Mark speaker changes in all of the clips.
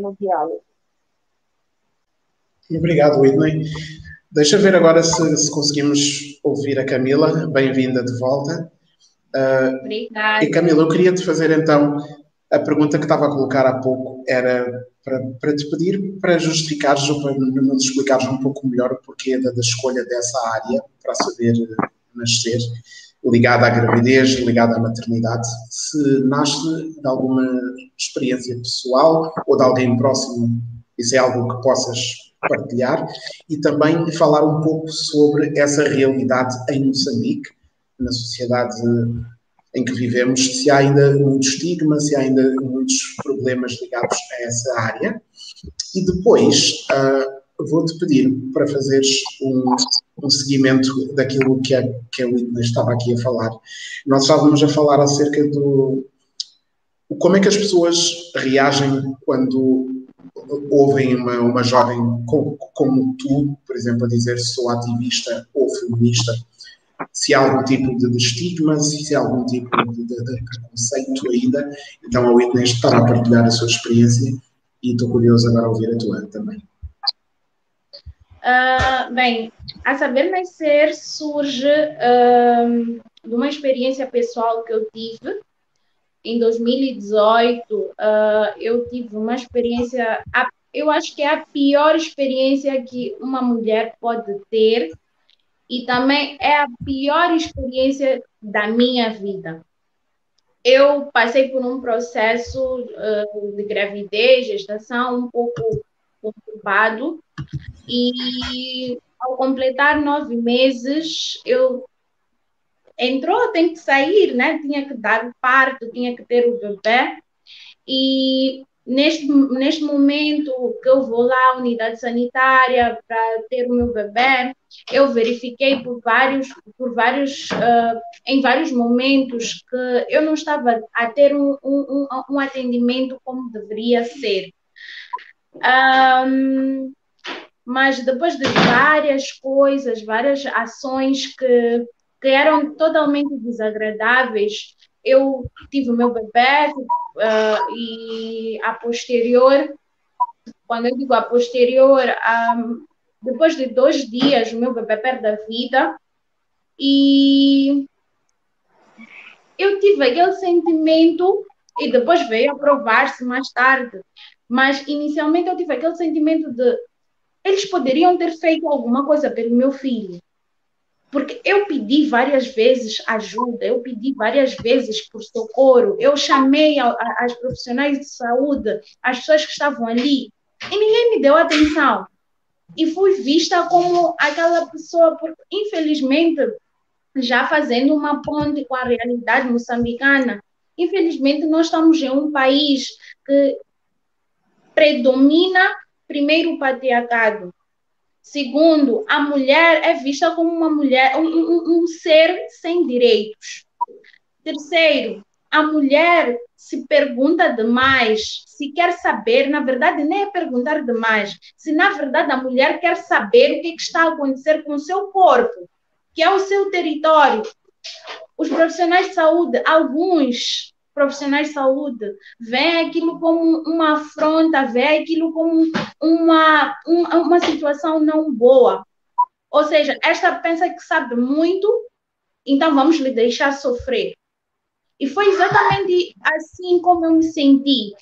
Speaker 1: no diálogo.
Speaker 2: Obrigado, Whitney. Deixa ver agora se, se conseguimos ouvir a Camila. Bem-vinda de volta.
Speaker 3: Uh, Obrigada.
Speaker 2: E Camila, eu queria te fazer então a pergunta que estava a colocar há pouco era para, para te pedir para justificares ou para nos explicares um pouco melhor o porquê da, da escolha dessa área para saber nascer, ligada à gravidez, ligada à maternidade, se nasce de alguma experiência pessoal ou de alguém próximo, isso é algo que possas partilhar e também falar um pouco sobre essa realidade em Moçambique, na sociedade em que vivemos, se há ainda muito estigma, se há ainda muitos problemas ligados a essa área. E depois uh, vou-te pedir para fazeres um, um seguimento daquilo que a, que a Whitney estava aqui a falar. Nós estávamos a falar acerca do como é que as pessoas reagem quando ouvem uma, uma jovem como, como tu, por exemplo, a dizer sou ativista ou feminista se há algum tipo de, estigma, se há algum tipo de, de, de, preconceito ainda. Então a Whitney estará a partilhar a sua experiência e estou curioso agora a ouvir a tua também.
Speaker 3: Uh, bem, a Saber Nascer surge uh, de uma experiência pessoal que eu tive. Em 2018, uh, ah, eu tive uma experiência, eu acho que é a pior experiência que uma mulher pode ter e também é a pior experiência da minha vida. Eu passei por um processo de gravidez, gestação um pouco conturbado e ao completar nove meses eu entrou, tem que sair, né? Tinha que dar o parto, tinha que ter o bebê e Neste, neste momento que eu vou lá à unidade sanitária para ter o meu bebê, eu verifiquei por vários, por vários, uh, em vários momentos que eu não estava a ter um, um, um atendimento como deveria ser. Um, mas depois de várias coisas, várias ações que, que eram totalmente desagradáveis, eu tive o meu bebê uh, e a posterior, quando eu digo a posterior, um, depois de dois dias o meu bebê perde a vida. E eu tive aquele sentimento e depois veio a provar-se mais tarde, mas inicialmente eu tive aquele sentimento de eles poderiam ter feito alguma coisa pelo meu filho porque eu pedi várias vezes ajuda, eu pedi várias vezes por socorro, eu chamei a, a, as profissionais de saúde, as pessoas que estavam ali, e ninguém me deu atenção. E fui vista como aquela pessoa, porque infelizmente, já fazendo uma ponte com a realidade moçambicana, infelizmente nós estamos em um país que predomina primeiro o patriarcado, Segundo, a mulher é vista como uma mulher, um, um, um ser sem direitos. Terceiro, a mulher se pergunta demais, se quer saber, na verdade, nem é perguntar demais, se na verdade a mulher quer saber o que, que está a acontecer com o seu corpo, que é o seu território. Os profissionais de saúde, alguns profissionais de saúde veem aquilo como uma afronta, veem aquilo como uma, uma, uma situação não boa. Ou seja, esta pensa que sabe muito, então vamos lhe deixar sofrer. E foi exatamente assim como eu me senti.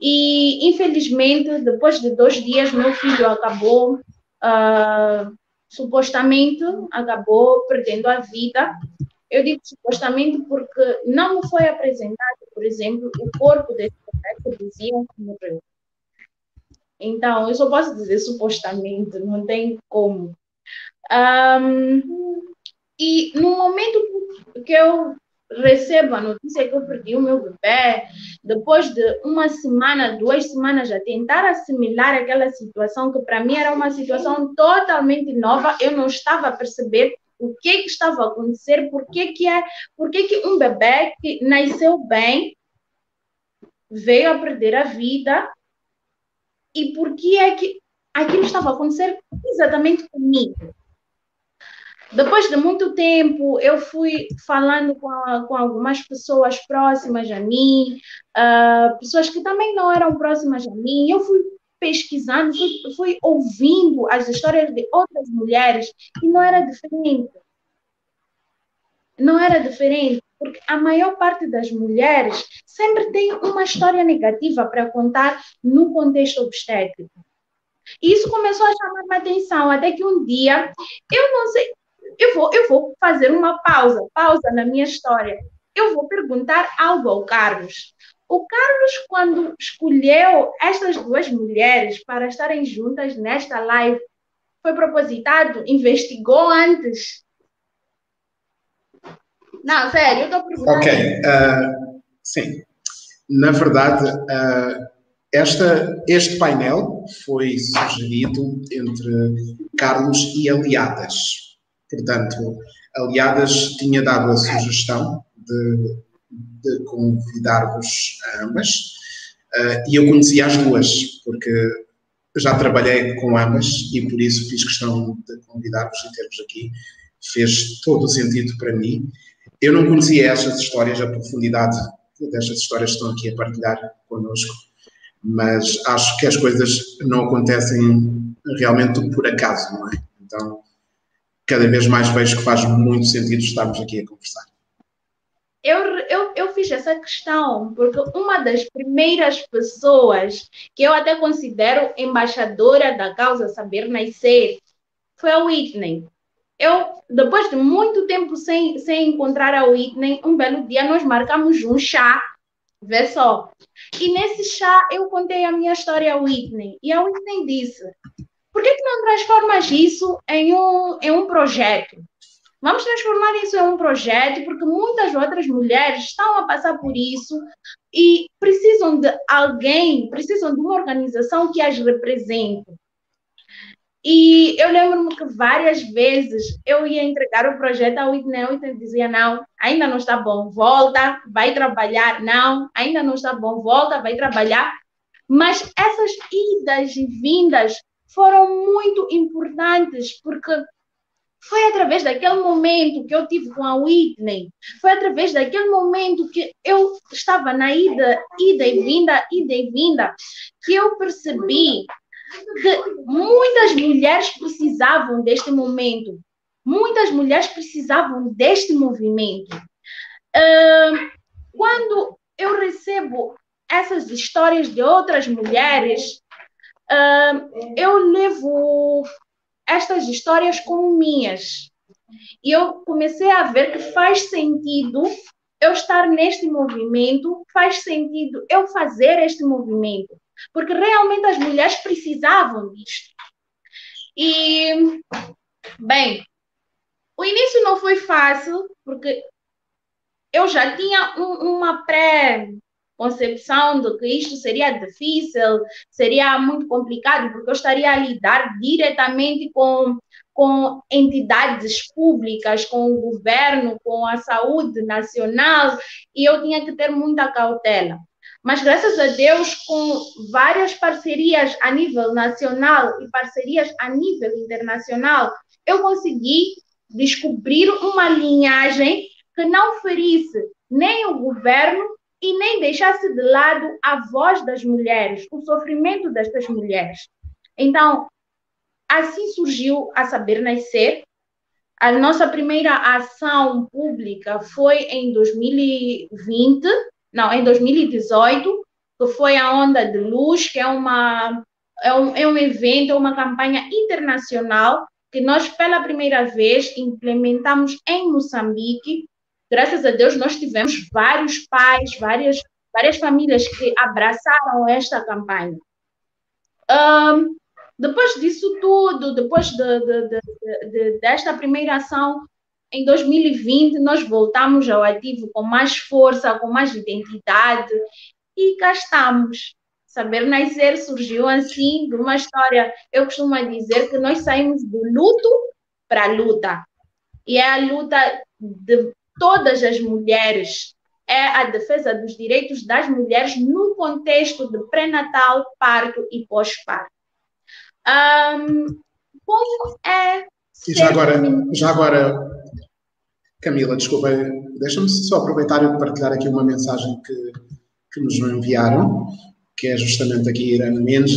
Speaker 3: E, infelizmente, depois de dois dias, meu filho acabou, uh, supostamente, acabou perdendo a vida eu digo supostamente porque não me foi apresentado, por exemplo, o corpo desse bebê que diziam que morreu. Então, eu só posso dizer supostamente, não tem como. Um, e no momento que eu recebo a notícia que eu perdi o meu bebê, depois de uma semana, duas semanas a tentar assimilar aquela situação que para mim era uma situação totalmente nova, eu não estava a perceber o que, que estava a acontecer, por que, que, é, por que, que um bebê que nasceu bem veio a perder a vida e por que é que aquilo estava a acontecer exatamente comigo. depois de muito tempo, eu fui falando com, a, com algumas pessoas próximas a mim, uh, pessoas que também não eram próximas a mim. Eu fui pesquisando, fui, fui ouvindo as histórias de outras mulheres e não era diferente. Não era diferente, porque a maior parte das mulheres sempre tem uma história negativa para contar no contexto obstétrico. E isso começou a chamar minha atenção, até que um dia, eu não sei, eu vou, eu vou fazer uma pausa, pausa na minha história. Eu vou perguntar algo ao Carlos. O Carlos, quando escolheu estas duas mulheres para estarem juntas nesta live, foi propositado? Investigou antes? Não, sério, eu estou perguntando.
Speaker 2: Ok, uh, sim. Na verdade, uh, esta, este painel foi sugerido entre Carlos e aliadas. Portanto, aliadas tinha dado a sugestão de, de convidar-vos a ambas uh, e eu conhecia as duas, porque já trabalhei com ambas e por isso fiz questão de convidar-vos e ter-vos aqui. Fez todo o sentido para mim. Eu não conhecia estas histórias, a profundidade destas histórias que estão aqui a partilhar connosco mas acho que as coisas não acontecem realmente por acaso, não é? Então, cada vez mais vejo que faz muito sentido estarmos aqui a conversar.
Speaker 3: Eu, eu, eu fiz essa questão porque uma das primeiras pessoas que eu até considero embaixadora da causa Saber Nascer foi a Whitney. Eu, depois de muito tempo sem, sem encontrar a Whitney, um belo dia nós marcamos um chá Vê só. E nesse chá eu contei a minha história a Whitney. E a Whitney disse: por que, que não transformas isso em um, em um projeto? Vamos transformar isso em um projeto, porque muitas outras mulheres estão a passar por isso e precisam de alguém, precisam de uma organização que as represente. E eu lembro-me que várias vezes eu ia entregar o projeto ao Whitney, e dizia, não, ainda não está bom, volta, vai trabalhar, não, ainda não está bom, volta, vai trabalhar. Mas essas idas e vindas foram muito importantes, porque foi através daquele momento que eu tive com a Whitney, foi através daquele momento que eu estava na ida, ida e vinda, ida e vinda, que eu percebi que muitas mulheres precisavam deste momento. Muitas mulheres precisavam deste movimento. Quando eu recebo essas histórias de outras mulheres, eu levo estas histórias como minhas. E eu comecei a ver que faz sentido eu estar neste movimento, faz sentido eu fazer este movimento porque realmente as mulheres precisavam disto. E, bem, o início não foi fácil, porque eu já tinha um, uma pré-concepção de que isto seria difícil, seria muito complicado, porque eu estaria a lidar diretamente com, com entidades públicas, com o governo, com a saúde nacional, e eu tinha que ter muita cautela. Mas graças a Deus, com várias parcerias a nível nacional e parcerias a nível internacional, eu consegui descobrir uma linhagem que não ferisse nem o governo e nem deixasse de lado a voz das mulheres, o sofrimento destas mulheres. Então, assim surgiu a Saber Nascer. A nossa primeira ação pública foi em 2020, não, em 2018, que foi a Onda de Luz, que é, uma, é, um, é um evento, é uma campanha internacional que nós, pela primeira vez, implementamos em Moçambique. Graças a Deus, nós tivemos vários pais, várias, várias famílias que abraçaram esta campanha. Um, depois disso tudo, depois de, de, de, desta primeira ação, em 2020 nós voltamos ao ativo com mais força, com mais identidade e cá estamos. Saber Nascer surgiu assim, de uma história. Eu costumo dizer que nós saímos do luto para a luta. E é a luta de todas as mulheres, é a defesa dos direitos das mulheres no contexto de pré-natal, parto e pós-parto. Um, como é
Speaker 2: E já agora, já agora, Camila, desculpa, deixa-me só aproveitar e partilhar aqui uma mensagem que, que nos enviaram, que é justamente aqui Irã Mendes,